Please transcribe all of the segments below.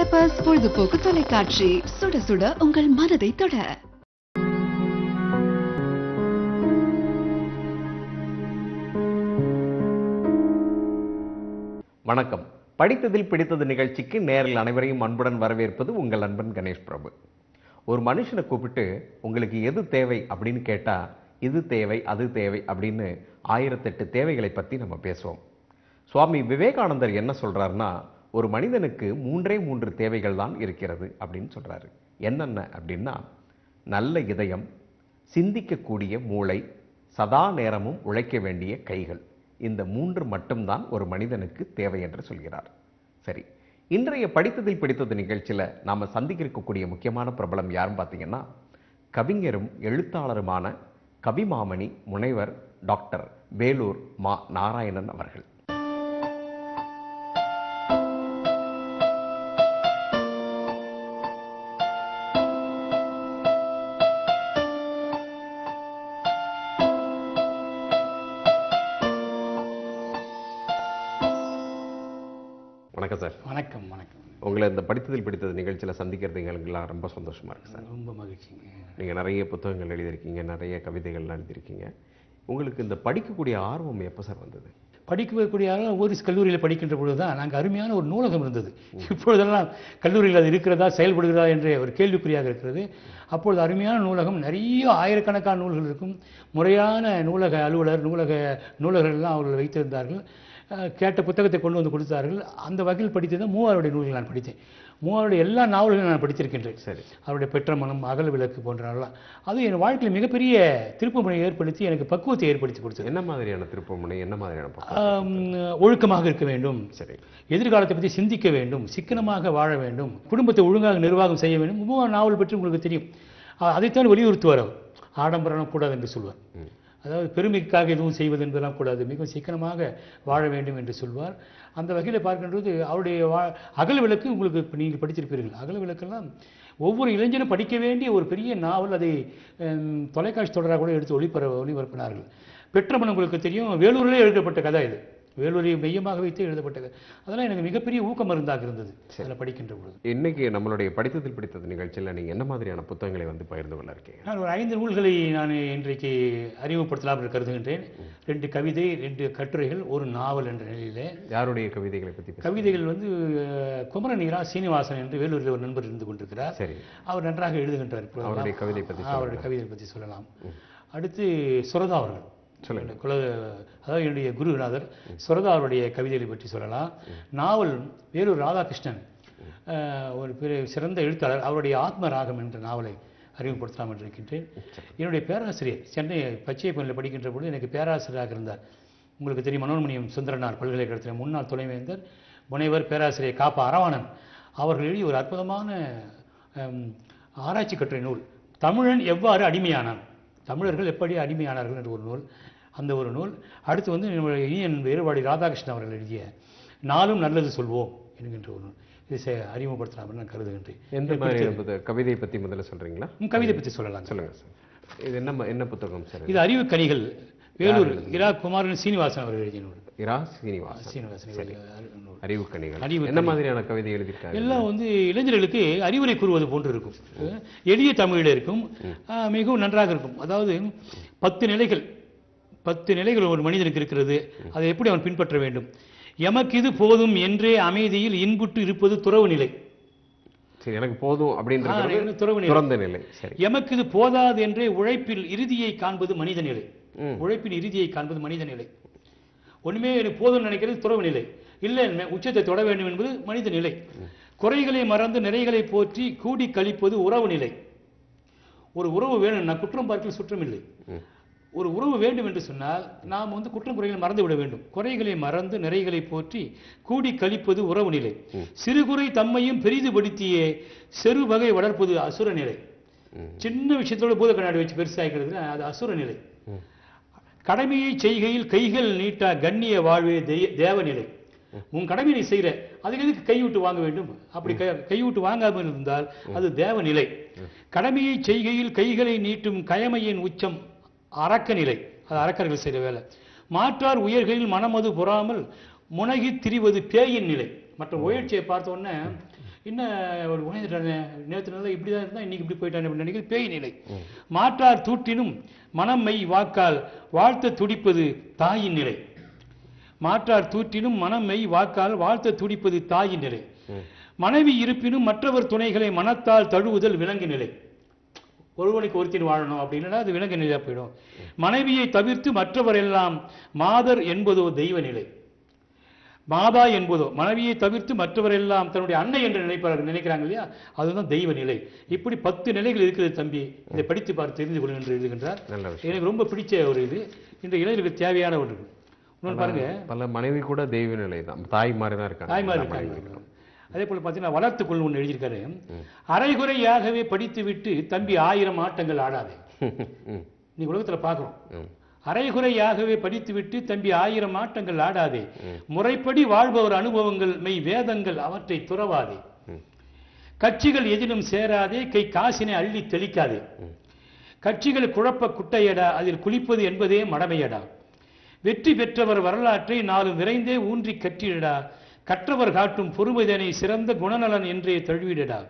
Peppers பொழுதுபோக்கு தொலைக்காட்சி. சுட சுட உங்கள் மனதை தொட. வணக்கம். படித்ததில் பிடித்தது நிகழ்ச்சிக்கு நேரில் அனைவரையும் அன்புடன் வரவேற்பது உங்கள் அன்பன் கணேஷ் பிரபு. ஒரு மனுஷனை கூப்பிட்டு உங்களுக்கு எது தேவை? அப்படின்னு கேட்டா இது தேவை அது தேவை அப்படின்னு ஆயிரத்தெட்டு தேவைகளை பத்தி நம்ம பேசுவோம். சுவாமி விவேகானந்தர் என்ன சொல்றாருன்னா ஒரு மனிதனுக்கு மூன்றே மூன்று தேவைகள் தான் இருக்கிறது அப்படின்னு சொல்கிறாரு என்னென்ன அப்படின்னா நல்ல இதயம் சிந்திக்கக்கூடிய மூளை சதா நேரமும் உழைக்க வேண்டிய கைகள். இந்த மூன்று மட்டும்தான் ஒரு மனிதனுக்கு தேவை என்று சொல்கிறார். சரி இன்றைய படித்ததில் பிடித்தது நிகழ்ச்சியில் நாம் சந்திக்க இருக்கக்கூடிய முக்கியமான பிரபலம் யாருன்னு பார்த்தீங்கன்னா கவிஞரும் எழுத்தாளருமான கவிமாமணி முனைவர் டாக்டர் வேலூர் மா நாராயணன் அவர்கள். படித்ததில் பிடித்தது நிகழ்ச்சியில் சந்திக்கிறது எங்களுக்கெல்லாம் ரொம்ப சந்தோஷமா இருக்கு சார். ரொம்ப மகிழ்ச்சிங்க. நீங்கள் நிறைய புத்தகங்கள் எழுதியிருக்கீங்க நிறைய கவிதைகள்லாம் எழுதியிருக்கீங்க. உங்களுக்கு இந்த படிக்கக்கூடிய ஆர்வம் எப்போ சார் வந்தது? படிக்கக்கூடிய ஒரு கல்லூரியில் படிக்கின்ற பொழுது தான் நாங்கள் அருமையான ஒரு நூலகம் இருந்தது. இப்பொழுதெல்லாம் கல்லூரியில் அது இருக்கிறதா செயல்படுகிறதா என்ற ஒரு கேள்விக்குறியாக இருக்கிறது. அப்பொழுது அருமையான நூலகம் நிறைய ஆயிரக்கணக்கான நூல்கள் இருக்கும். முறையான நூலக அலுவலர் நூலக நூலகர்கள்லாம் அவர்கள் வைத்திருந்தார்கள். கேட்ட புத்தகத்தை கொண்டு வந்து கொடுத்தார்கள். அந்த வகையில் படித்தது மூவாருடைய நூல்கள் நான் படித்தேன். மூவாருடைய எல்லா நாவல்களையும் நான் படித்திருக்கின்றேன். சரி. அவருடைய பெற்ற மனம் அகல விளக்கு போன்றவெல்லாம் அது என் வாழ்க்கையில் மிகப்பெரிய திருப்புமுனை ஏற்படுத்தி எனக்கு பக்குவத்தை ஏற்படுத்தி கொடுத்தது. என்ன மாதிரியான திருப்பமுனை என்ன மாதிரியான ஒழுக்கமாக இருக்க வேண்டும். சரி. எதிர்காலத்தை பற்றி சிந்திக்க வேண்டும். சிக்கனமாக வாழ வேண்டும். குடும்பத்தை ஒழுங்காக நிர்வாகம் செய்ய வேண்டும். மூணு நாவல் பற்றி உங்களுக்கு தெரியும். அதைத்தான் வலியுறுத்துவார் அவர். ஆடம்பரம் கூடாது என்று சொல்வார். அதாவது பெருமைக்காக எதுவும் செய்வது என்பதெல்லாம் கூடாது. மிகவும் சிக்கனமாக வாழ வேண்டும் என்று சொல்வார். அந்த வகையில் பார்க்கின்றது அவருடைய வா அகல விளக்கு உங்களுக்கு இப்போ நீங்கள் படித்திருப்பீர்கள் அகல விளக்கெல்லாம் ஒவ்வொரு இளைஞனும் படிக்க வேண்டிய ஒரு பெரிய நாவல் அதை தொலைக்காட்சி தொடராக கூட எடுத்து ஒளிபர ஒளிபரப்பினார்கள். பெற்றமன் உங்களுக்கு தெரியும் வேலூரிலே எழுதப்பட்ட கதை இது. வேலூரை மையமாக வைத்து எழுதப்பட்ட கதை அதெல்லாம் எனக்கு மிகப்பெரிய ஊக்க மருந்தாக இருந்தது. அதில் படிக்கின்ற பொழுது. இன்னைக்கு நம்மளுடைய படித்ததில் பிடித்தது நிகழ்ச்சியில் நீங்கள் என்ன மாதிரியான புத்தகங்களை வந்து பகிர்ந்து கொள்ள இருக்கீங்க நான் ஒரு ஐந்து நூல்களை நான் இன்றைக்கு அறிமுகப்படுத்தலாம் என்று கருதுகின்றேன். ரெண்டு கவிதை ரெண்டு கட்டுரைகள் ஒரு நாவல் என்ற நிலையிலே. யாருடைய கவிதைகளை பற்றி கவிதைகள் வந்து குமரநீரா சீனிவாசன் என்று வேலூரில் ஒரு நண்பர் இருந்து கொண்டிருக்கிறார். சரி. அவர் நன்றாக எழுதுகின்றார். அவருடைய கவிதை பற்றி அவருடைய கவிதை பற்றி சொல்லலாம். அடுத்து சுரதா அவர்கள். சொல்லுங்க. என்னுடைய குல அதாவது என்னுடைய குருநாதர் சுரதா அவருடைய கவிதைகளை பற்றி சொல்லலாம். நாவல் வேலூர் ராதாகிருஷ்ணன் ஒரு பெரிய சிறந்த எழுத்தாளர். அவருடைய ஆத்ம ராகம் என்ற நாவலை அறிமுகப்படுத்தலாம் என்று இருக்கின்றேன். என்னுடைய பேராசிரியர் சென்னை பச்சை பள்ளியில் படிக்கின்ற பொழுது எனக்கு பேராசிரியராக இருந்தார். உங்களுக்கு தெரியும் மனோன்மணியம் சுந்தரனார் பல்கலைக்கழகத்தின் முன்னாள் துணைவேந்தர் முனைவர் பேராசிரியர் காப்பா அரவாணன். அவர்கள் எழுதிய ஒரு அற்புதமான ஆராய்ச்சி கட்டுரை நூல் தமிழன் எவ்வாறு அடிமையானான்? தமிழர்கள் எப்படி அடிமையானார்கள் என்ற ஒரு நூல். அந்த ஒரு நூல். அடுத்து வந்து நம்முடைய இனியன் வேறுபாடி ராதாகிருஷ்ணன் அவர்கள் எழுதிய நாளும் நல்லது சொல்வோம் என்கின்ற ஒரு நூல். இதை அறிமுகப்படுத்தலாம் நான் கருதுகின்றேன். எந்த புத்தக கவிதை பற்றி முதல்ல சொல்றீங்களா? ம், கவிதை பற்றி சொல்லலாம். சொல்லுங்க சார். இது என்ன என்ன புத்தகம் சார்? இது அறிவு கனிகள் வேலூர் இரா குமாரன் சீனிவாசன் அவர்கள் எழுதிய நூல். இரா சீனிவாசன். சீனிவாசன் அறிவு கணிகள் அறிவு என்ன மாதிரியான கவிதை எழுதியிருக்காரு? எல்லாம் வந்து இளைஞர்களுக்கு அறிவுரை கூறுவது போன்று இருக்கும். எளிய தமிழில் இருக்கும். மிகவும் நன்றாக இருக்கும். அதாவது பத்து நிலைகள் பத்து நிலைகள் ஒரு மனிதனுக்கு இருக்கிறது. அதை எப்படி அவன் பின்பற்ற வேண்டும்? எமக்கு இது போதும் என்றே அமைதியில் இன்புற்று இருப்பது துறவு நிலை. சரி எனக்கு போதும் அப்படின்றது துறவு நிலை. நிலை. சரி. எமக்கு இது போதாது என்றே உழைப்பில் இறுதியை காண்பது மனித நிலை. உழைப்பின் இறுதியை காண்பது மனித நிலை. ஒன்றுமே எனக்கு போதும்னு நினைக்கிறது துறவு நிலை. இல்லை உச்சத்தை தொட வேண்டும் என்பது மனித நிலை. குறைகளை மறந்து நிறைகளை போற்றி கூடி கழிப்பது உறவு நிலை. ஒரு உறவு வேணும்னா குற்றம் பார்க்கல சுற்றம் இல்லை. ஒரு உறவு வேண்டும் என்று சொன்னால் நாம் வந்து குற்றம் குறைகளை மறந்து விட வேண்டும். குறைகளை மறந்து நிறைகளை போற்றி கூடி கழிப்பது உறவு நிலை. சிறுகுறை தம்மையும் பெரிதுபடுத்தியே செரு வகை வளர்ப்பது அசுர நிலை. சின்ன விஷயத்தோட பூத கண்ணாடி வச்சு பெருசாகிக்கிறதுனா அது அசுர நிலை. கடமையை செய்கையில் கைகள் நீட்டா கண்ணிய வாழ்வே தேவநிலை. உன் கடமை நீ செய்கிற அதுக்கு எதுக்கு கைவிட்டு வாங்க வேண்டும்? அப்படி கைவிட்டு வாங்காமல் இருந்தால் அது தேவநிலை. கடமையை செய்கையில் கைகளை நீட்டும் கயமையின் உச்சம் அரக்க நிலை. அது அரக்கர்கள் செய்த வேலை. மாற்றார் உயர்களில் மனமது பொறாமல் முனகி திரிவது பேயின் நிலை. மற்ற உயர்ச்சியை பார்த்த உடனே இன்னும் ஒரு உணர்ந்துட்டானே நேற்று நல்லா இப்படி தான் இருந்தால் இன்னைக்கு இப்படி போயிட்டானே அப்படின்னு நினைக்கிறது பேய் நிலை. மாற்றார் தூற்றினும் மனம் மெய் வாக்கால் வாழ்த்த துடிப்பது தாயின் நிலை. மாற்றார் தூற்றினும் மனம் மெய் வாக்கால் வாழ்த்த துடிப்பது தாயின் நிலை. மனைவி இருப்பினும் மற்றவர் துணைகளை மனத்தால் தழுவுதல் விலங்கு நிலை. ஒருவனுக்கு ஒருத்தர் வாழணும் அப்படின்னா அது விலங்கு நிலையாக போயிடும். மனைவியை தவிர்த்து மற்றவர் எல்லாம் மாதர் என்பதோ தெய்வ நிலை. மாதா என்பதோ மனைவியை தவிர்த்து மற்றவர் எல்லாம் தன்னுடைய அன்னை என்று நினைப்பார்கள் நினைக்கிறாங்க இல்லையா? அதுதான் தெய்வ நிலை. இப்படி பத்து நிலைகள் இருக்குது தம்பி. இதை படித்து பார்த்து தெரிந்து கொள்ளுங்கள் என்று எழுதுகின்றார். எனக்கு ரொம்ப பிடிச்ச ஒரு இது. இந்த இளைஞருக்கு தேவையான ஒன்று இன்னொன்று பாருங்க. பல மனைவி கூட தெய்வ நிலை தான் தாய் மாதிரி தான் இருக்காங்க. தாய்மார் எல்லா இருக்காங்க. அதே போல பார்த்தீங்கன்னா வளர்த்துக்கொள் ஒன்று எழுதியிருக்காரு. அரைகுறையாகவே படித்து விட்டு தம்பி ஆயிரம் ஆட்டங்கள் ஆடாதே. நீ உலகத்துல பார்க்குறோம். அரைகுறையாகவே படித்துவிட்டு தம்பி ஆயிரம் ஆட்டங்கள் ஆடாதே. முறைப்படி வாழ்பவர் அனுபவங்கள் மெய் வேதங்கள் அவற்றை துறவாதே. கட்சிகள் எதிலும் சேராதே கை காசினை அள்ளி தெளிக்காதே. கட்சிகள் குழப்ப குட்டையடா அதில் குளிப்பது என்பதே மடமையடா. வெற்றி பெற்றவர் வரலாற்றை நாலு விரைந்தே ஊன்றி கற்றிடடா. கற்றவர் காட்டும் பொறுமைதனை சிறந்த குணநலன் என்றே தழுவிடடா.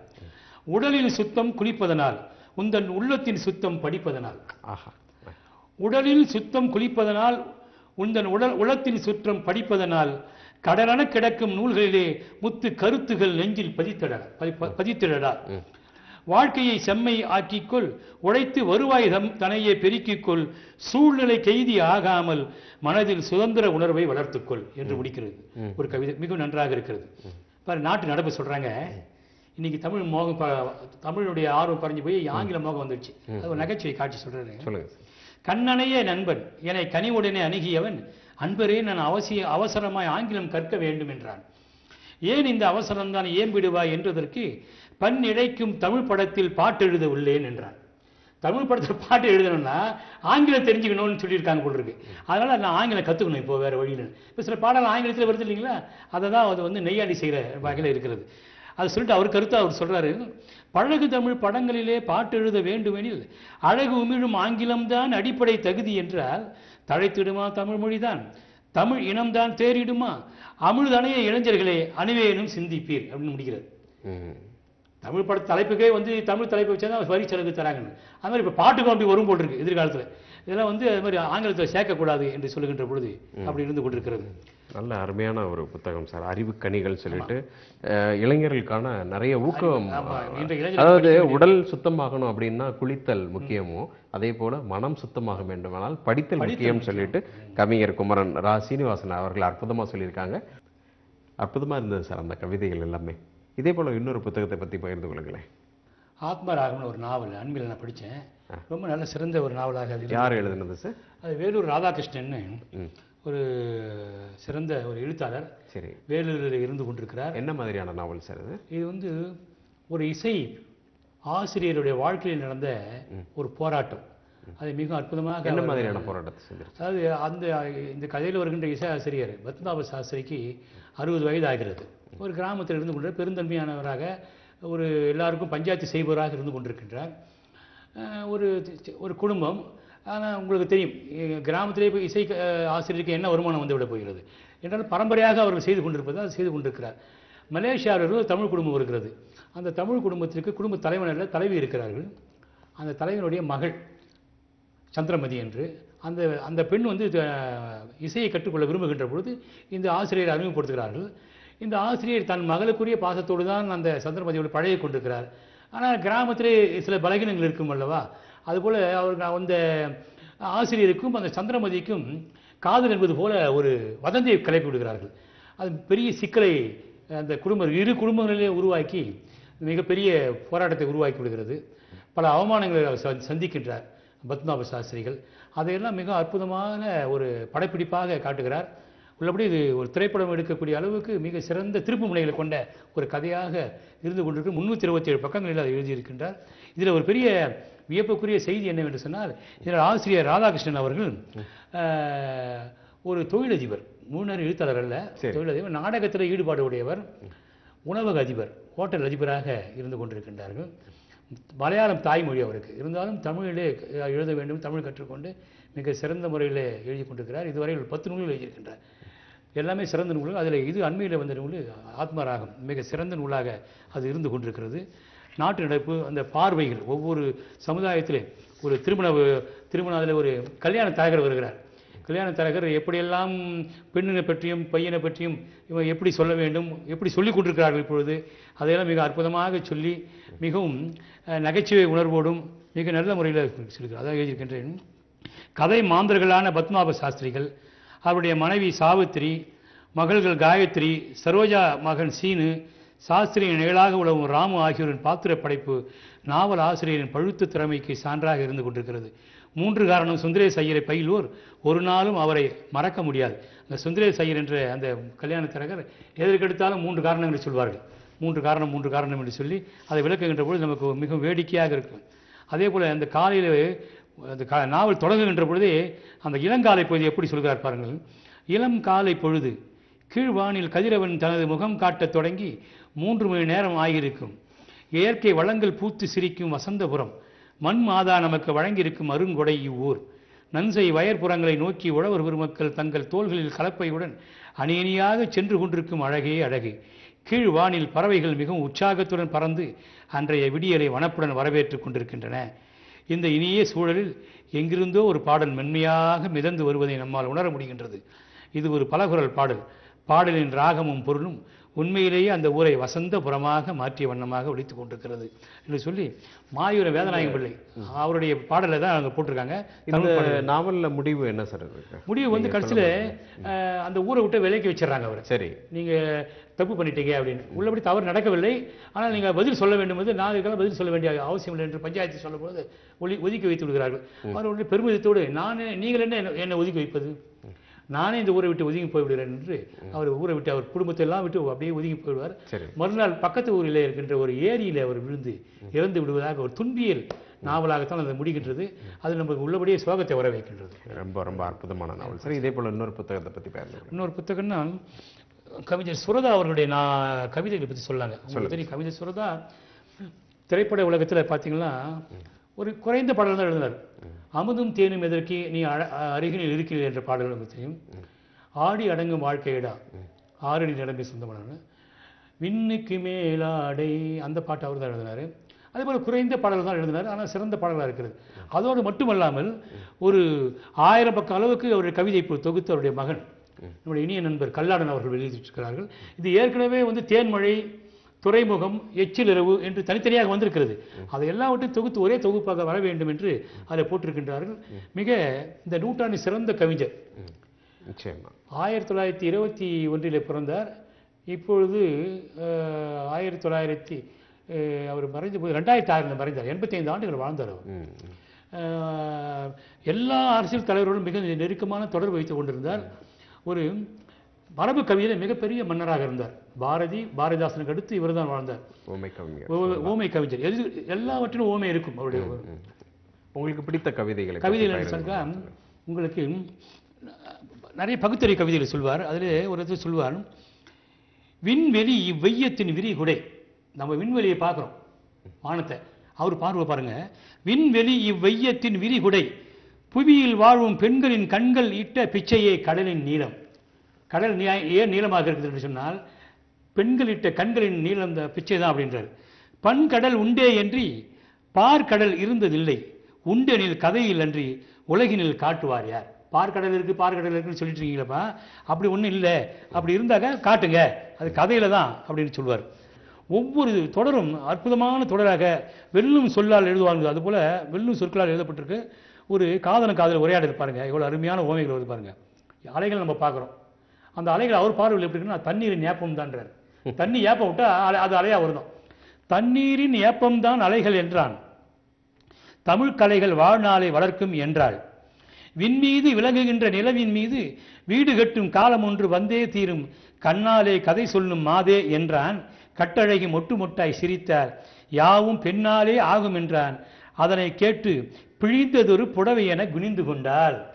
உடலில் சுத்தம் குளிப்பதனால் உந்தன் உள்ளத்தின் சுத்தம் படிப்பதனால். ஆஹா. உடலில் சுத்தம் குளிப்பதனால் உந்தன் உடல் உளத்தின் சுற்றம் படிப்பதனால் கடலென கிடக்கும் நூல்களிலே முத்து கருத்துகள் நெஞ்சில் பதித்திட பதி- பதித்திடடா. வாழ்க்கையை செம்மை ஆக்கிக்கொள் உழைத்து வருவாய் தம் தனையே பெருக்கிக்கொள் சூழ்நிலை கைதி ஆகாமல் மனதில் சுதந்திர உணர்வை வளர்த்துக்கொள் என்று முடிக்கிறது. ஒரு கவிதை மிகவும் நன்றாக இருக்கிறது. பாரு நாட்டு நடப்பு சொல்றாங்க. இன்னைக்கு தமிழ் மோகம் தமிழுடைய ஆர்வம் பறஞ்சு போய் ஆங்கில மோகம் வந்துடுச்சு அது ஒரு நகைச்சுவை காட்சி சொல்லுங்க. கண்ணனையே நண்பன். என்னை கனிவுடனே அணுகியவன் அன்பரே நான் அவசிய அவசரமாய் ஆங்கிலம் கற்க வேண்டும் என்றான். ஏன் இந்த அவசரம்தான் ஏன் விடுவாய் என்றதற்கு பண் இழைக்கும் தமிழ் படத்தில் பாட்டு எழுத உள்ளேன் என்றான். தமிழ் படத்தில் பாட்டு எழுதணும்னா ஆங்கிலம் தெரிஞ்சுக்கணும்னு சொல்லியிருக்காங்க போல் இருக்கு. அதனால் நான் ஆங்கிலம் கற்றுக்கணும் இப்போ வேறு வழியில். இப்போ சில பாடல் ஆங்கிலத்தில் வருது இல்லைங்களா? அதை தான் அது வந்து நெய்யாடி செய்கிற வகையில் இருக்கிறது. அது சொல்லிட்டு அவர் கருத்தை அவர் சொல்றாரு. பழகு தமிழ் படங்களிலே பாட்டு எழுத வேண்டுமெனில் அழகு உமிழும் ஆங்கிலம்தான் அடிப்படை தகுதி என்றால் தழைத்திடுமா தமிழ் மொழிதான்? தமிழ் இனம்தான் தேறிடுமா? அமிழ்தனைய இளைஞர்களே அணுவேனும் சிந்திப்பீர் அப்படின்னு முடிக்கிறார். ம் தமிழ் பட தலைப்புக்கே வந்து தமிழ் தலைப்பு வச்சா தான் வரி செலவு தராங்கன்னு. அது மாதிரி இப்போ பாட்டுக்கும் அப்படி வரும் போல் இருக்கு எதிர்காலத்தில். இதெல்லாம் வந்து அது மாதிரி ஆங்கிலத்தில் சேர்க்கக்கூடாது என்று சொல்லுகின்ற பொழுது அப்படி இருந்து கொண்டிருக்கிறது. நல்ல அருமையான ஒரு புத்தகம் சார். அறிவு கனிகள் சொல்லிட்டு இளைஞர்களுக்கான நிறைய ஊக்கம் அதாவது உடல் சுத்தமாகணும் அப்படின்னா குளித்தல் முக்கியமோ அதே போல மனம் சுத்தமாக வேண்டுமானால் படித்தல் முக்கியம். சொல்லிட்டு கவிஞர் குமரன் ரா. சீனிவாசன் அவர்கள் அற்புதமா சொல்லியிருக்காங்க. அற்புதமா இருந்தது சார் அந்த கவிதைகள் எல்லாமே. இதே போல இன்னொரு புத்தகத்தை பத்தி பகிர்ந்து கொள்ளுங்களேன். ஆத்மராகம்னு ஒரு நாவல் அன்பில் நான் படித்தேன். ரொம்ப நல்ல சிறந்த ஒரு நாவலாக அது. யார் எழுதுனது சார்? அது வேலூர் ராதாகிருஷ்ணன். ம். ஒரு சிறந்த ஒரு எழுத்தாளர். சரி. வேலூரில் இருந்து கொண்டிருக்கிறார். என்ன மாதிரியான நாவல் சார் இது? இது வந்து ஒரு இசை ஆசிரியருடைய வாழ்க்கையில் நடந்த ஒரு போராட்டம். அது மிக அற்புதமாக என்ன மாதிரியான போராட்டத்தை அதாவது அந்த இந்த கதையில் வருகின்ற இசை ஆசிரியர் பத்மநாப சாஸ்திரிக்கு அறுபது வயது ஆகிறது. ஒரு கிராமத்தில் இருந்து கொண்டு பெருந்தன்மையானவராக ஒரு எல்லாருக்கும் பஞ்சாயத்து செய்பவராக இருந்து கொண்டிருக்கின்றார். ஒரு ஒரு குடும்பம். ஆனால் உங்களுக்கு தெரியும் கிராமத்திலே போய் இசை ஆசிரியருக்கு என்ன வருமானம் வந்துவிட போகிறது? என்றால் பரம்பரையாக அவர்கள் செய்து கொண்டிருப்பது அதை செய்து கொண்டிருக்கிறார். மலேசியாவிலிருந்து தமிழ் குடும்பம் இருக்கிறது அந்த தமிழ் குடும்பத்திற்கு குடும்ப தலைவனில் தலைவி இருக்கிறார்கள். அந்த தலைவனுடைய மகள் சந்திரமதி என்று அந்த அந்த பெண் வந்து இசையை கற்றுக்கொள்ள விரும்புகின்ற பொழுது இந்த ஆசிரியரை அறிமுகப்படுத்துகிறார்கள். இந்த ஆசிரியர் தன் மகளுக்குரிய பாசத்தோடு தான் அந்த சந்திரமதியோடு பழகி கொண்டிருக்கிறார். ஆனால் கிராமத்திலே சில பலகீனங்கள் இருக்கும் அல்லவா? அதுபோல் அவருக்கு அந்த ஆசிரியருக்கும் அந்த சந்திரமதிக்கும் காதல் என்பது போல ஒரு வதந்தியை கிளப்பி விடுகிறார்கள். அது பெரிய சிக்கலை அந்த குடும்ப இரு குடும்பங்களிலே உருவாக்கி மிகப்பெரிய போராட்டத்தை உருவாக்கி விடுகிறது. பல அவமானங்களை அவர் சந்திக்கின்றார் பத்மநாப சாஸ்திரிகள். அதையெல்லாம் மிக அற்புதமான ஒரு படப்பிடிப்பாக காட்டுகிறார். உள்ளபடி இது ஒரு திரைப்படம் எடுக்கக்கூடிய அளவுக்கு மிக சிறந்த திருப்பு முனைகளை கொண்ட ஒரு கதையாக இருந்து கொண்டிருக்கு. முன்னூற்றி இருபத்தி ஏழு பக்கங்களில் அதை எழுதியிருக்கின்றார். இதில் ஒரு பெரிய வியப்புக்குரிய செய்தி என்னவென்று சொன்னால் இதில் ஆசிரியர் ராதாகிருஷ்ணன் அவர்கள் ஒரு தொழிலதிபர் முன்னர் எழுத்தாளர் அல்ல. தொழிலதிபர் நாடகத்தில் ஈடுபாடு உடையவர் உணவக அதிபர் ஹோட்டல் அதிபராக இருந்து கொண்டிருக்கின்றார்கள். மலையாளம் தாய்மொழி அவருக்கு. இருந்தாலும் தமிழிலே எழுத வேண்டும் தமிழ் கற்றுக்கொண்டு மிக சிறந்த முறையில் எழுதி கொண்டிருக்கிறார். இதுவரை பத்து நூல்கள் எழுதியிருக்கின்றார். எல்லாமே சிறந்த நூல்கள். அதில் இது அண்மையில் வந்த நூல் ஆத்மராகம். மிக சிறந்த நூலாக அது இருந்து கொண்டிருக்கிறது. நாட்டு நடப்பு அந்த பார்வைகள். ஒவ்வொரு சமுதாயத்திலே ஒரு திருமண திருமண அதில் ஒரு கல்யாண தரகர் வருகிறார். கல்யாண தரகர் எப்படியெல்லாம் பெண்ணினை பற்றியும் பையனை பற்றியும் இவன் எப்படி சொல்ல வேண்டும் எப்படி சொல்லிக் கொண்டிருக்கிறார்கள் இப்பொழுது அதையெல்லாம் மிக அற்புதமாக சொல்லி மிகவும் நகைச்சுவை உணர்வோடும் மிக நல்ல முறையில் சொல்கிறார். அதான் எழுதியிருக்கின்றேன். கதை மாந்தர்களான பத்மாப சாஸ்திரிகள் அவருடைய மனைவி சாவித்திரி மகள்கள் காயத்ரி சரோஜா மகன் சீனு சாஸ்திரியின் நிகழாக உழவும் ராமு ஆகியோரின் பாத்திர படைப்பு நாவல் ஆசிரியரின் பழுத்து திறமைக்கு சான்றாக இருந்து கொண்டிருக்கிறது. மூன்று காரணம் சுந்தரேஷ் ஐயரை பயிலுவோர். ஒரு நாளும் அவரை மறக்க முடியாது. அந்த சுந்தரேஷ் ஐயர் என்ற அந்த கல்யாண திறகர் எதற்கெடுத்தாலும் மூன்று காரணங்களை சொல்வார்கள். மூன்று காரணம் மூன்று காரணம் என்று சொல்லி அதை விளக்குகின்ற பொழுது நமக்கு மிகவும் வேடிக்கையாக இருக்கும். அதே போல் அந்த காலையில் அந்த க நாவல் தொடங்குகின்ற பொழுதே அந்த இளங்காலை பொழுது எப்படி சொல்கிறார் பாருங்கள். இளம் காலை பொழுது கீழ்வானில் கதிரவன் தனது முகம் காட்டத் தொடங்கி மூன்று மணி நேரம் ஆகியிருக்கும். இயற்கை வளங்கள் பூத்து சிரிக்கும் வசந்தபுரம். மண் மாதா நமக்கு வழங்கியிருக்கும் அருங்கொடை இவ்வூர். நன்சை வயற்புறங்களை நோக்கி உழவர் பெருமக்கள் தங்கள் தோள்களில் கலப்பையுடன் அணியணியாக சென்று கொண்டிருக்கும் அழகே அழகு. கீழ் வானில் பறவைகள் மிகவும் உற்சாகத்துடன் பறந்து அன்றைய விடியலை வனப்புடன் வரவேற்றுக் கொண்டிருக்கின்றன. இந்த இனிய சூழலில் எங்கிருந்தோ ஒரு பாடல் மென்மையாக மிதந்து வருவதை நம்மால் உணர முடிகின்றது. இது ஒரு பலகுரல் பாடல். பாடலின் ராகமும் பொருளும் உண்மையிலேயே அந்த ஊரை வசந்தபுரமாக மாற்றிய வண்ணமாக ஒலித்துக் கொண்டிருக்கிறது என்று சொல்லி மாயூர வேதநாயகம் பிள்ளை அவருடைய பாடலை தான் அங்கே போட்டிருக்காங்க. இந்த. நாவல்ல முடிவு என்ன சார் முடிவு வந்து கடைசியில் அந்த ஊரை விட்டு விலைக்கு வச்சிடறாங்க அவரை. சரி. நீங்க தப்பு பண்ணிட்டீங்க அப்படின்னு. உள்ளபடி தவறு நடக்கவில்லை. ஆனால் நீங்க பதில் சொல்ல வேண்டும் என்று நான் இதுக்கெல்லாம் பதில் சொல்ல வேண்டிய அவசியம் இல்லை என்று பஞ்சாயத்து சொல்லும்போது ஒதுக்கி வைத்து விடுகிறார்கள். அவர் உடனே பெருமிதத்தோடு நான் நீங்கள் என்ன- என்னை ஒதுக்கி வைப்பது? நானே இந்த ஊரை விட்டு ஒதுங்கி போய்விடுகிறேன் என்று அவர் ஊரை விட்டு அவர் குடும்பத்தை எல்லாம் விட்டு அப்படியே ஒதுங்கி போய்விடுவார். சரி. மறுநாள் பக்கத்து ஊரில் இருக்கின்ற ஒரு ஏரியில் அவர் விழுந்து இறந்து விடுவதாக ஒரு துன்பியல் நாவலாகத்தான் அது முடிகின்றது. அது நமக்கு உள்ளபடியே சோகத்தை வர வைக்கின்றது. ரொம்ப ரொம்ப அற்புதமான நாவல். சரி இதே போல இன்னொரு புத்தகத்தை பத்தி பேசுங்க இன்னொரு புத்தகம்னா கவிஞர் சுரதா அவர்களுடைய நான் கவிதைகளை பற்றி சொல்லாங்க. உங்களுக்கு தெரியும் கவிதை சுரதா திரைப்பட உலகத்தில் பார்த்தீங்கன்னா ஒரு குறைந்த பாடல் தான் எழுதினார் அமுதும் தேனும் எதற்கு நீ அருகினில் இருக்கிறீர்கள் என்ற பாடல் நமக்கு தெரியும். ஆடி அடங்கும் வாழ்க்கையிடா ஆறடி நடந்து சொந்தமான விண்ணுக்கு மேலாடை அந்த பாட்டு அவர் தான் எழுதினார். அதே போல் குறைந்த பாடல் தான் எழுதினார். ஆனால் சிறந்த பாடலாக இருக்கிறது. அதோடு மட்டுமல்லாமல் ஒரு ஆயிரம் பக்க அளவுக்கு அவருடைய கவிதை இப்போ தொகுத்து அவருடைய மகன். நம்முடைய இனிய நண்பர் கல்லாடன் அவர்கள் வெளியிட்டிருக்கிறார்கள். இது ஏற்கனவே வந்து தேன்மழை துறைமுகம் எச்சிலிரவு என்று தனித்தனியாக வந்திருக்கிறது. அதை எல்லாவற்றையும் தொகுத்து ஒரே தொகுப்பாக வர வேண்டும் என்று அதில் போட்டிருக்கின்றார்கள். மிக இந்த நூற்றாண்டு சிறந்த கவிஞர். ஆயிரத்தி தொள்ளாயிரத்தி இருபத்தி ஒன்றில் பிறந்தார். இப்பொழுது ஆயிரத்தி தொள்ளாயிரத்தி அவர் மறைந்த போது ரெண்டாயிரத்தி ஆறில் மறைந்தார். எண்பத்தைந்து ஆண்டுகள் வாழ்ந்தார் அவர். எல்லா அரசியல் தலைவரோடும் மிக நெருக்கமான தொடர்பு வைத்துக் கொண்டிருந்தார். ஒரு மரபு கவிதையில மிகப்பெரிய மன்னராக இருந்தார். பாரதி பாரதிதாசனுக்கு அடுத்து இவர்தான் வாழ்ந்தார். ஊமை கவிஞர் ஓ- ஓமை கவிஞர். எது எல்லாவற்றிலும் ஓமை இருக்கும் அவருடைய. உங்களுக்கு பிடித்த கவிதைகளை கவிதைகள் சொன்னால் உங்களுக்கு நிறைய பகுத்தறி கவிதைகள் சொல்வார். அதில் ஒரு இடத்துல சொல்வார் விண்வெளி இவ்வையத்தின் விரிகுடை. நம்ம விண்வெளியை பார்க்குறோம் வானத்தை. அவர் பார்வை பாருங்க. விண்வெளி இவ்வையத்தின் விரிகுடை. புவியில் வாழும் பெண்களின் கண்கள் இட்ட பிச்சையே கடலின் நீளம். கடல் நியாய ஏன் நீளமாக இருக்குது என்று சொன்னால் பெண்களிட்ட கண்களின் நீளம் இந்த பிச்சை தான் அப்படின்றார் பண்கடல் உண்டே என்று பார்க்கடல் இருந்ததில்லை. உண்டெனில் கதையில் அன்றி உலகினில் காட்டுவார் யார்? பார்க்கடல் இருக்குது பார்க்கடல் இருக்குன்னு சொல்லிட்டு இருக்கீங்களப்பா. அப்படி ஒன்றும் இல்லை. அப்படி இருந்தாக்க காட்டுங்க. அது கதையில தான் அப்படின்னு சொல்வார் ஒவ்வொரு தொடரும் அற்புதமான தொடராக வெல்லும் சொல்லால் எழுதுவாங்க. அதுபோல் வெல்லும் சொற்களால் எழுதப்பட்டிருக்கு. ஒரு காதலன் காதல் உரையாடல் பாருங்கள் எவ்வளோ அருமையான ஓமைகள் வருது பாருங்கள் அலைகள் நம்ம பார்க்குறோம். அந்த அலைகள் அவர் பார்வையில் எப்படி இருக்குன்னா தண்ணீரின் ஏப்பம் தான்றார். தண்ணி ஏப்பம் விட்டா அலை- அது அலையா வருதான் தண்ணீரின் ஏப்பம் தான் அலைகள் என்றான். தமிழ் கலைகள் வாழ்நாளை வளர்க்கும் என்றாள். விண்மீது விளங்குகின்ற நிலவின் மீது வீடு கட்டும் காலம் ஒன்று வந்தே தீரும். கண்ணாலே கதை சொல்லும் மாதே என்றான். கட்டழகி மொட்டு மொட்டாய் சிரித்தார். யாவும் பெண்ணாலே ஆகும் என்றான். அதனை கேட்டு பிழிந்ததொரு புடவை என குனிந்து கொண்டாள்.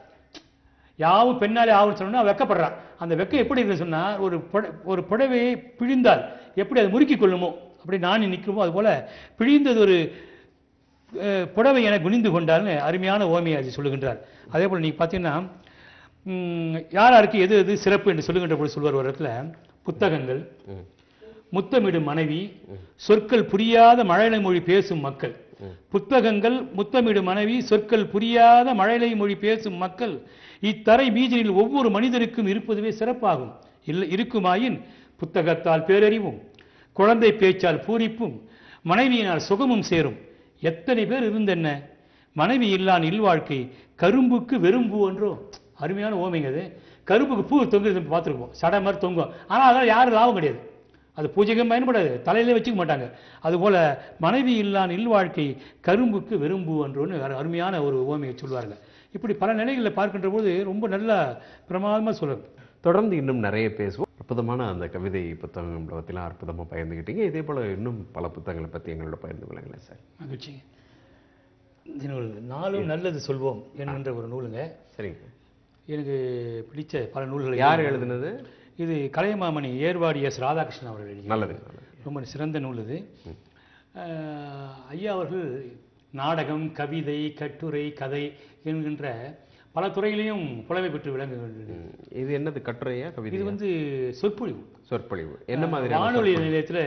யாவும் பெண்ணாலே ஆகும் சொன்னா வெக்கப்படுறான். அந்த வெக்கம் எப்படி இருக்குன்னு சொன்னா ஒரு புட- ஒரு புடவையை பிழிந்தால் எப்படி அது முறுக்கிக் கொள்ளுமோ அப்படி நான் நிற்குமோ அது போல பிழிந்தது ஒரு புடவை என குனிந்து கொண்டால்னு அருமையான ஓமையை அது சொல்லுகின்றார். அதே போல் நீங்க பார்த்தீங்கன்னா யார் யாருக்கு எது எது சிறப்பு என்று சொல்லுகின்ற பொழுது சொல்வார் ஒரு இடத்துல புத்தகங்கள். முத்தமிடும் மனைவி சொற்கள் புரியாத மழலை மொழி பேசும் மக்கள். புத்தகங்கள் முத்தமிடும் மனைவி சொற்கள் புரியாத மழலை மொழி பேசும் மக்கள் இத்தரை பீஜனில் ஒவ்வொரு மனிதருக்கும் இருப்பதுவே சிறப்பாகும். இல்லை இருக்குமாயின் புத்தகத்தால் பேரறிவும் குழந்தை பேச்சால் பூரிப்பும் மனைவியினால் சுகமும் சேரும். எத்தனை பேர் இருந்தென்ன? மனைவி இல்லான் இல்வாழ்க்கை கரும்புக்கு வெறும் பூ என்றோ? அருமையான ஓமைங்க அது. கரும்புக்கு பூ தொங்குறது பார்த்துருப்போம். சடை மாதிரி தொங்கும். ஆனால் அதெல்லாம் யாரும் லாபம் கிடையாது. அது பூஜைக்கும் பயன்படாது. தலையிலே வச்சுக்க மாட்டாங்க. அதுபோல மனைவி இல்லான் இல்வாழ்க்கை கரும்புக்கு வெறும் பூ என்றோன்னு ஒரு அருமையான ஒரு ஓமையை சொல்வார்கள். இப்படி பல நிலைகளில் பார்க்கின்ற போது ரொம்ப நல்ல பிரமாதமாக சொல்லுங்க தொடர்ந்து இன்னும் நிறைய பேசுவோம். அற்புதமான அந்த கவிதை புத்தகங்களை பற்றிலாம் அற்புதமாக பகிர்ந்துக்கிட்டீங்க இதே போல் இன்னும் பல புத்தகங்களை பற்றி எங்களோட பகிர்ந்து கொள்ளுங்களேன் சார். மகிழ்ச்சி. இந்த நூல் நாளும் நல்லது சொல்வோம் என்கின்ற ஒரு நூலுங்க. சரிங்க. எனக்கு பிடிச்ச பல நூல்கள் யார் எழுதுனது? இது கலைமாமணி ஏர்வாடி எஸ் ராதாகிருஷ்ணன் அவர்கள் எழுதிய நல்லது ரொம்ப சிறந்த நூல் இது. ஐயா அவர்கள் நாடகம் கவிதை கட்டுரை கதை என்கின்ற பல துறையிலையும் புலமை பெற்று விளங்குகின்றது ம். இது என்னது கட்டுரையா கவிதை இது வந்து சொற்பொழிவு. சொற்பொழிவு. என்ன மாதிரியான வானொலி நிலையத்தில்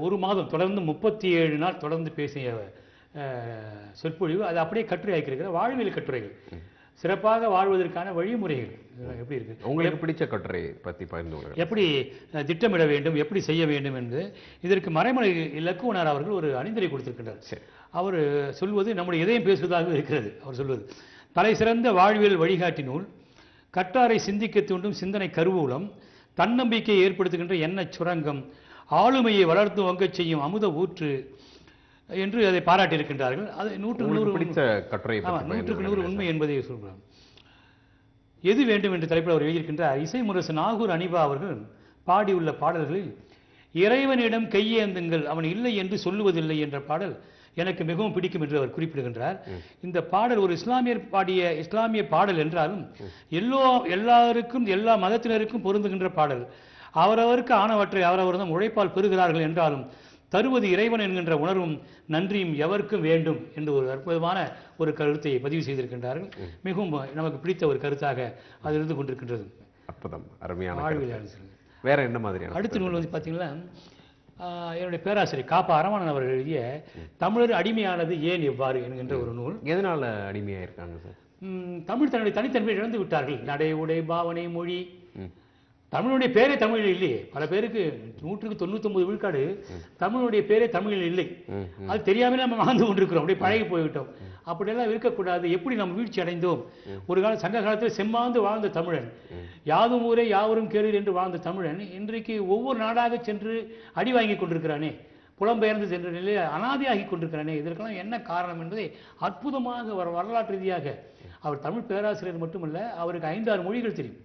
ஒரு மாதம் தொடர்ந்து முப்பத்தி ஏழு நாள் தொடர்ந்து பேசிய சொற்பொழிவு. அது அப்படியே கட்டுரை ஆக்கியிருக்கிற வாழ்வியல் கட்டுரைகள். சிறப்பாக வாழ்வதற்கான வழிமுறைகள். இதெல்லாம் எப்படி இருக்கு? உங்களுக்கு பிடிச்ச கட்டுரை பற்றி பகிர்ந்து எப்படி திட்டமிட வேண்டும் எப்படி செய்ய வேண்டும் என்று இதற்கு மறைமலை இலக்குவனார் அவர்கள் ஒரு அணிந்துரை கொடுத்திருக்கின்றார். சரி. அவர் சொல்வது நம்முடைய இதயம் பேசுவதாக இருக்கிறது அவர் சொல்வது. தலை சிறந்த வாழ்வியல் வழிகாட்டி நூல் கட்டாரை சிந்திக்க தூண்டும் சிந்தனை கருவூலம் தன்னம்பிக்கையை ஏற்படுத்துகின்ற எண்ணச் சுரங்கம் ஆளுமையை வளர்த்து வங்கச் செய்யும் அமுத ஊற்று என்று அதை பாராட்டியிருக்கின்றார்கள். அது நூற்றுக்கு நூறு பற்றி பகிர்ந்து நூற்றுக்கு நூறு உண்மை என்பதை சொல்கிறார் எது வேண்டும் என்று தலைப்பில் அவர் எழுதியிருக்கின்றார். இசை முரசு நாகூர் அனிபா அவர்கள் பாடியுள்ள பாடல்களில் இறைவனிடம் கையேந்துங்கள் அவன் இல்லை என்று சொல்லுவதில்லை என்ற பாடல் எனக்கு மிகவும் பிடிக்கும் என்று அவர் குறிப்பிடுகின்றார். இந்த பாடல் ஒரு இஸ்லாமியர் பாடிய இஸ்லாமிய பாடல் என்றாலும் எல்லோ எல்லாருக்கும் எல்லா மதத்தினருக்கும் பொருந்துகின்ற பாடல். அவரவருக்கு ஆனவற்றை அவரவர் தான் உழைப்பால் பெறுகிறார்கள் என்றாலும் தருவது இறைவன் என்கின்ற உணர்வும் நன்றியும் எவருக்கும் வேண்டும் என்று ஒரு அற்புதமான ஒரு கருத்தை பதிவு செய்திருக்கின்றார்கள். மிகவும் நமக்கு பிடித்த ஒரு கருத்தாக அது இருந்து கொண்டிருக்கின்றது. அற்புதம். அருமையான வாழ்வில். வேற என்ன மாதிரியான அடுத்த நூல் வந்து பார்த்தீங்கன்னா என்னுடைய பேராசிரியர் காப்பா அரவணன் அவர்கள் எழுதிய தமிழர் அடிமையானது ஏன் எவ்வாறு? என்கின்ற ஒரு நூல். எதனால அடிமையா இருக்காங்க சார் தமிழ் தன்னுடைய தனித்தன்மையை இழந்து விட்டார்கள். நடை உடை பாவனை மொழி. தமிழுடைய பேரே தமிழில் இல்லையே பல பேருக்கு நூற்றுக்கு தொண்ணூத்தொன்பது விழுக்காடு தமிழுடைய பேரே தமிழில் இல்லை. அது தெரியாமலே நம்ம வாழ்ந்து கொண்டிருக்கிறோம். அப்படியே பழகி போய்விட்டோம். அப்படியெல்லாம் இருக்கக்கூடாது. எப்படி நம்ம வீழ்ச்சி அடைந்தோம்? ஒரு காலம் சங்க காலத்தில் செம்மாந்து வாழ்ந்த தமிழன் யாதும் ஊரே யாவரும் கேளீர் என்று வாழ்ந்த தமிழன் இன்றைக்கு ஒவ்வொரு நாடாக சென்று அடி வாங்கி கொண்டிருக்கிறானே புலம்பெயர்ந்து சென்ற நிலையில் அனாதையாகி கொண்டிருக்கிறானே இதற்கெல்லாம் என்ன காரணம் என்பதை அற்புதமாக வரலாற்று ரீதியாக அவர் தமிழ் பேராசிரியர் மட்டுமல்ல அவருக்கு ஐந்தாறு மொழிகள் தெரியும்.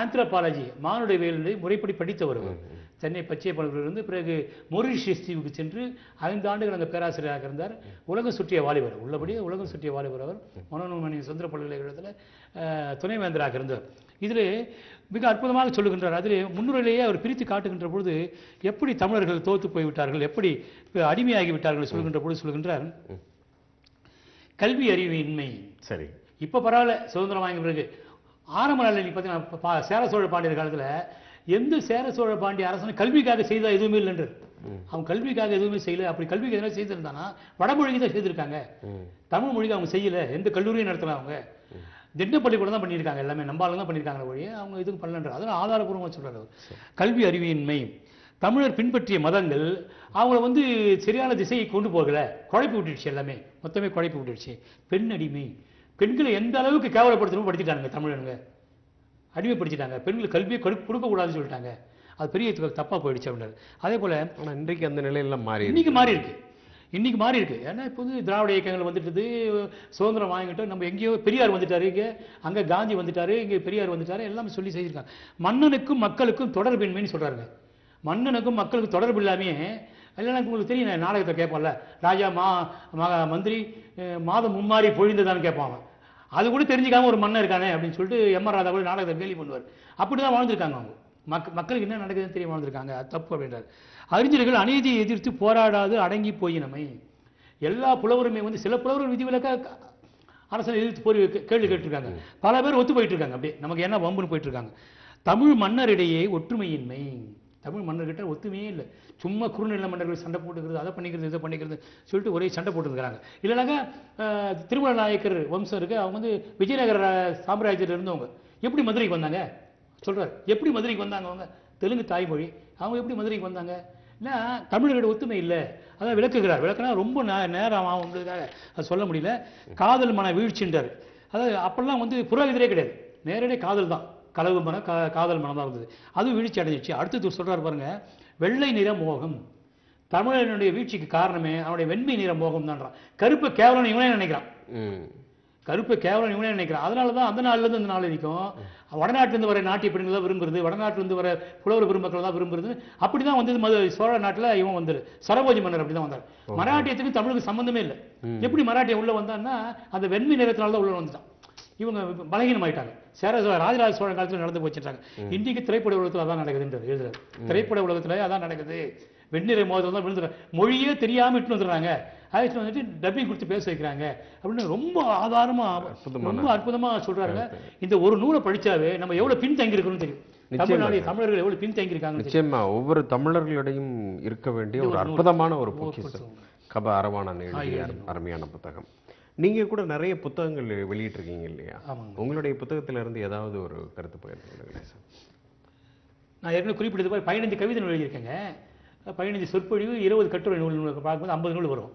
ஆந்த்ரோபாலஜி மானுடவியலை முறைப்படி படித்தவர் அவர் சென்னை பச்சையப்பனத்திலிருந்து பிறகு மொரிஷியஸ் தீவுக்கு சென்று ஐந்து ஆண்டுகள் அங்கே பேராசிரியராக இருந்தார். உலகம் சுற்றிய வாலிபர். உள்ளபடியே உலகம் சுற்றிய வாலிபர் அவர். மனோன்மணி சுந்தர பல்கலைக்கழகத்தில் துணைவேந்தராக இருந்தார். இதில் மிக அற்புதமாக சொல்லுகின்றார். அதிலே முன்னுரையிலேயே அவர் பிரித்து காட்டுகின்ற பொழுது எப்படி தமிழர்கள் தோத்து போய்விட்டார்கள் எப்படி அடிமையாகி விட்டார்கள் சொல்கின்ற பொழுது சொல்கின்றார் கல்வி அறிவின்மை. சரி. இப்போ பரவாயில்ல சுதந்திரம் வாங்கிய பிறகு ஆரம்ப நாளில் நீ பார்த்தீங்கன்னா சேர சோழ பாண்டியர் காலத்தில் எந்த சேர சோழ பாண்டிய அரசன் கல்விக்காக செய்தா எதுவுமே இல்லைன்று அவன் கல்விக்காக எதுவுமே செய்யல. அப்படி கல்விக்கு எதனா செய்திருந்தானா? வடமொழிக்கு தான் செய்திருக்காங்க. தமிழ் மொழிக்கு அவங்க செய்யல. எந்த கல்லூரியும் நடத்தல அவங்க. திட்ட பள்ளிக்கூடம் தான் பண்ணியிருக்காங்க. எல்லாமே நம்பாலும் தான் பண்ணியிருக்காங்க ஒழிய அவங்க எதுவும் பண்ணலன்ற அதெல்லாம் ஆதாரபூர்வமாக சொல்றாரு அவர். கல்வி அறிவியின்மை தமிழர் பின்பற்றிய மதங்கள் அவங்கள வந்து சரியான திசையை கொண்டு போகல. குழப்பி விட்டுடுச்சு எல்லாமே. மொத்தமே குழப்பி விட்டுடுச்சு. பெண் அடிமை. பெண்களை எந்த அளவுக்கு கேவலப்படுத்தணும் படுத்திட்டாங்க தமிழனுங்க. அடிமைப்படுத்திட்டாங்க. பெண்களுக்கு கல்வியை கொடு கொடுக்கக்கூடாதுன்னு சொல்லிட்டாங்க. அது பெரிய தப்பாக போயிடுச்சு அப்படின்றாரு அதே போல ஆனா இன்றைக்கு அந்த நிலையெல்லாம் மாறி இன்னைக்கு மாறி இருக்கு இன்னைக்கு மாறி இருக்கு ஏன்னா இப்போ வந்து திராவிட இயக்கங்கள் வந்துட்டது சுதந்திரம் வாங்கிட்டோம் நம்ம எங்கேயோ பெரியார் வந்துட்டாரு இங்கே அங்கே காந்தி வந்துட்டாரு இங்கே பெரியார் வந்துட்டாரு எல்லாமே சொல்லி செய்திருக்காங்க. மன்னனுக்கும் மக்களுக்கும் தொடர்பின்மைன்னு சொல்றாருங்க. மன்னனுக்கும் மக்களுக்கும் தொடர்பு இல்லாமையே இல்லைன்னா உங்களுக்கு தெரியும் நாடகத்தை கேட்போம்ல. ராஜா மா மகா மந்திரி மாதம் மும்மாறி பொழிந்ததான்னு கேட்பான் அது கூட தெரிஞ்சுக்காம ஒரு மன்னர் இருக்கானே அப்படின்னு சொல்லிட்டு எம் ஆர் ராதா கூட நாடகத்தை கேள்வி பண்ணுவார். அப்படி தான் வாழ்ந்திருக்காங்க அவங்க. மக் மக்களுக்கு என்ன நடக்குதுன்னு தெரிய வாழ்ந்திருக்காங்க. தப்பு அப்படின்றார். அறிஞர்கள் அநீதியை எதிர்த்து போராடாது அடங்கி போயினமை. எல்லா புலவருமே வந்து சில புலவர்கள் விதிவிலக்கா அரசனை எதிர்த்து போய் கேள்வி கேட்டிருக்காங்க. பல பேர் ஒத்து போயிட்டு இருக்காங்க. அப்படியே நமக்கு என்ன வம்புன்னு போயிட்டு இருக்காங்க. தமிழ் மன்னரிடையே ஒற்றுமையின்மை. தமிழ் மன்னர்கிட்ட ஒத்துமையே இல்லை. சும்மா குறுநில மன்னர்கள் சண்டை போட்டுக்கிறது அதை பண்ணிக்கிறது இதை பண்ணிக்கிறது சொல்லிட்டு ஒரே சண்டை போட்டுருக்கிறாங்க இல்லைனாக்கா திருமண நாயக்கர் வம்சம் இருக்குது அவங்க வந்து விஜயநகர சாம்ராஜ்யத்தில் இருந்தவங்க. எப்படி மதுரைக்கு வந்தாங்க? சொல்கிறார் எப்படி மதுரைக்கு வந்தாங்க அவங்க? தெலுங்கு தாய்மொழி. அவங்க எப்படி மதுரைக்கு வந்தாங்க? ஏன்னா தமிழர்களோட ஒத்துமை இல்லை. அதான் விளக்குகிறார். விளக்குனா ரொம்ப நே- நேரம் ஆகுன்றதுக்காக சொல்ல முடியல. காதல் மன வீழ்ச்சின்றார். அதாவது அப்போல்லாம் வந்து புரோகிதரே கிடையாது. நேரடியாக காதல் தான். கலவு மனம் கா காதல் மனம் தான் இருந்தது. அது வீழ்ச்சி அடைஞ்சிச்சு. அடுத்து சொல்றாரு பாருங்க வெள்ளை நிற மோகம். தமிழனுடைய வீழ்ச்சிக்கு காரணமே அவனுடைய வெண்மை நிற மோகம் தான்றான் கருப்பை கேவலம் இவனே நினைக்கிறான். கருப்பு கேவலம் இவனே நினைக்கிறான். அதனால தான் அந்த நாள்ல இருந்து இந்த நாள் வரைக்கும் வடநாட்டிலிருந்து வர நாட்டிய பெண்கள் தான் விரும்புறது வடநாட்டிலிருந்து வர புலவர் பெருமக்கள் தான் விரும்புறது. அப்படிதான் வந்தது மது சோழ நாட்டுல இவன் வந்தாரு சரபோஜி மன்னர் அப்படிதான் வந்தார். மராட்டியத்துக்கு தமிழுக்கு சம்பந்தமே இல்லை. எப்படி மராட்டியம் உள்ள வந்தான்னா அந்த வெண்மை நிறத்தினால தான் உள்ள வந்துட்டான். இவங்க பலகீனமாயிட்டாங்க. சேர ராஜராஜ சோழன் காலத்துல நடந்து போச்சுட்டாங்க இன்றைக்கு திரைப்பட உலகத்துல அதான் நடக்குதுன்றது எழுதுறாரு. திரைப்பட உலகத்துல அதான் நடக்குது. வெண்ணிற மோதல் தான் விழுந்துறாங்க மொழியே தெரியாம இட்டு வந்துடுறாங்க. ஆயிரத்தி வந்துட்டு டப்பிங் கொடுத்து பேச வைக்கிறாங்க அப்படின்னு ரொம்ப ஆதாரமா அற்புதமான ரொம்ப அற்புதமா சொல்றாங்க இந்த ஒரு நூலை படிச்சாவே நம்ம எவ்வளவு பின்தங்கி இருக்கணும்னு தெரியும் தமிழ்நாடு. தமிழர்கள் எவ்வளவு பின்தங்கி இருக்காங்கன்னு தெரியும். நிச்சயமா. ஒவ்வொரு தமிழர்களிடையும் இருக்க வேண்டிய ஒரு அற்புதமான ஒரு பொக்கிஷம். கப அரவாணன் எழுதிய அரு- அருமையான புத்தகம். நீங்க கூட நிறைய புத்தகங்கள் வெளியிட்டிருக்கீங்க இல்லையா? ஆமாங்க. உங்களுடைய புத்தகத்துல இருந்து ஏதாவது ஒரு கருத்து பகிர்ந்து நான் ஏற்கனவே குறிப்பிட்டது போல பதினஞ்சு கவிதை நூல் எழுதியிருக்கேங்க. பதினஞ்சு சொற்பொழிவு இருபது கட்டுரை நூல் நூல் பார்க்கும்போது ஐம்பது நூல் வரும்.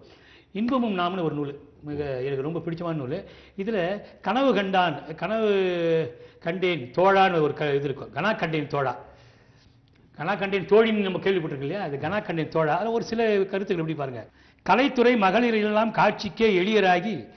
இன்பமும் நாம்னு ஒரு நூல். மிக எனக்கு ரொம்ப பிடிச்சமான நூல். இதில் கனவு கண்டான் கனவு கண்டேன் தோழான்னு ஒரு க இது இருக்கும். கனா கண்டேன் தோழா. கனா கண்டேன் தோழின்னு நம்ம கேள்விப்பட்டிருக்கோம் இல்லையா? அது கனா கண்டேன் தோழா. அதில் ஒரு சில கருத்துக்கள் எப்படி பாருங்க. கலைத்துறை மகளிர் எல்லாம் காட்சிக்கே எளியராகி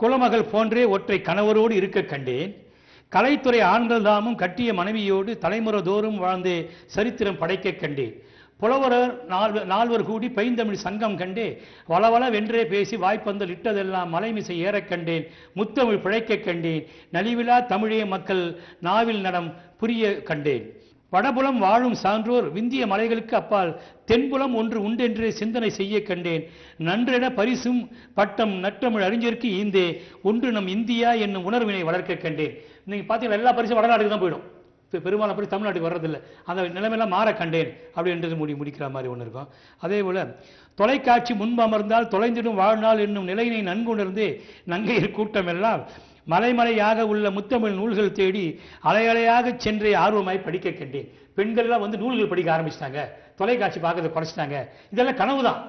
குலமகள் போன்றே ஒற்றை கணவரோடு இருக்க கண்டேன். கலைத்துறை ஆண்கள் தாமும் கட்டிய மனைவியோடு தலைமுறை தோறும் வாழ்ந்தே சரித்திரம் படைக்க கண்டேன். புலவரர் நால்வர் நால்வர் கூடி பைந்தமிழ் சங்கம் கண்டே வளவள வென்றே பேசி வாய்ப்பந்தல் இட்டதெல்லாம் மலைமிசை ஏறக் கண்டேன் முத்தமிழ் பிழைக்கக் கண்டேன் நலிவிழா தமிழே மக்கள் நாவில் நடம் புரிய கண்டேன். வடபுலம் வாழும் சான்றோர் விந்திய மலைகளுக்கு அப்பால் தென்புலம் ஒன்று உண்டென்றே சிந்தனை செய்ய கண்டேன். நன்றென பரிசும் பட்டம் நற்றமிழ் அறிஞருக்கு ஈந்தே. ஒன்று நம் இந்தியா என்னும் உணர்வினை வளர்க்க கண்டேன். நீங்கள் பார்த்தீங்கன்னா எல்லா பரிசும் வடநாட்டுக்கு தான் போயிடும். இப்போ பெரும்பாலும் அப்படி தமிழ்நாட்டுக்கு வர்றதில்லை. அந்த நிலைமையெல்லாம் மாற கண்டேன். அப்படின்றது முடி முடிக்கிற மாதிரி ஒன்று இருக்கும். அதே போல் தொலைக்காட்சி முன்பமர்ந்தால் தொலைந்திடும் வாழ்நாள் என்னும் நிலையினை நன்குணர்ந்து நங்கையர் கூட்டமெல்லாம் மலைமலையாக உள்ள முத்தமிழ் நூல்கள் தேடி அலையலையாக சென்றே ஆர்வமாய் படிக்க கண்டேன். பெண்கள் எல்லாம் வந்து நூல்கள் படிக்க ஆரம்பிச்சிட்டாங்க. தொலைக்காட்சி பார்க்கறத குறைச்சிட்டாங்க. இதெல்லாம் கனவு தான்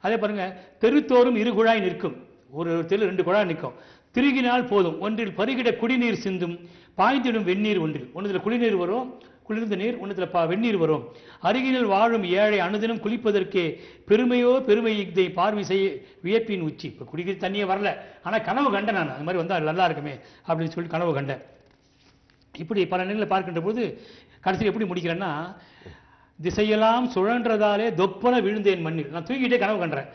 அதே பாருங்க தெருத்தோறும் இரு குழாய் நிற்கும். ஒரு தெரு ரெண்டு குழாய் நிற்கும். திருகினால் போதும். ஒன்றில் பருகிட குடிநீர் சிந்தும் பாய்ந்திடும் வெந்நீர் ஒன்றில். ஒன்றில் குடிநீர் வரும் குளிர்ந்த நீர் ஒன்றுல பா வெந்நீர் வரும். அருகினில் வாழும் ஏழை அனுதினம் குளிப்பதற்கே பெருமையோ பெருமை இதை பார்வை செய்ய வியப்பின் உச்சி. இப்போ குடிக்கிற தண்ணியே வரல. ஆனால் கனவு கண்டேன் நான். அது மாதிரி வந்தால் நல்லா இருக்குமே அப்படின்னு சொல்லி கனவு கண்டேன். இப்படி பல நிலையில் பார்க்கின்ற போது கடைசியில் எப்படி முடிக்கிறேன்னா திசையெல்லாம் சுழன்றதாலே தொப்பன விழுந்தேன் மண்ணில். நான் தூக்கிட்டே கனவு கண்டேன்.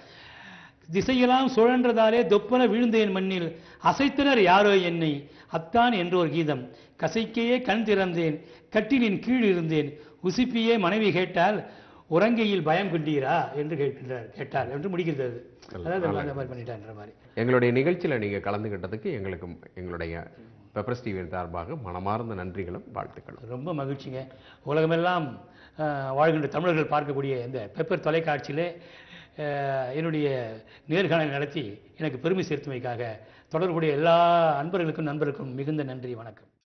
திசையெல்லாம் சுழன்றதாலே தொப்பன விழுந்தேன் மண்ணில். அசைத்தனர் யாரோ என்னை. அத்தான் என்றோர் கீதம். கசைக்கையே கண் திறந்தேன். கட்டிலின் கீழ் இருந்தேன். உசிப்பியே மனைவி கேட்டால் உறங்கையில் பயம் கொண்டீரா? என்று கேட்கின்றார். கேட்டார். என்று முடிக்கிறது அது. அதாவது அந்த மாதிரி பண்ணிட்டான்ற மாதிரி. எங்களுடைய நிகழ்ச்சியில நீங்க கலந்துகிட்டதுக்கு எங்களுக்கு எங்களுடைய பெப்பர்ஸ் டிவியின் சார்பாக மனமார்ந்த நன்றிகளும் வாழ்த்துக்களும். ரொம்ப மகிழ்ச்சிங்க. உலகமெல்லாம் வாழ்கின்ற தமிழர்கள் பார்க்கக்கூடிய இந்த பெப்பர் தொலைக்காட்சியிலே என்னுடைய நேர்காணல் நடத்தி எனக்கு பெருமை சேர்த்துமைக்காக தொடர்புடைய எல்லா அன்பர்களுக்கும் நண்பர்களுக்கும் மிகுந்த நன்றி வணக்கம்.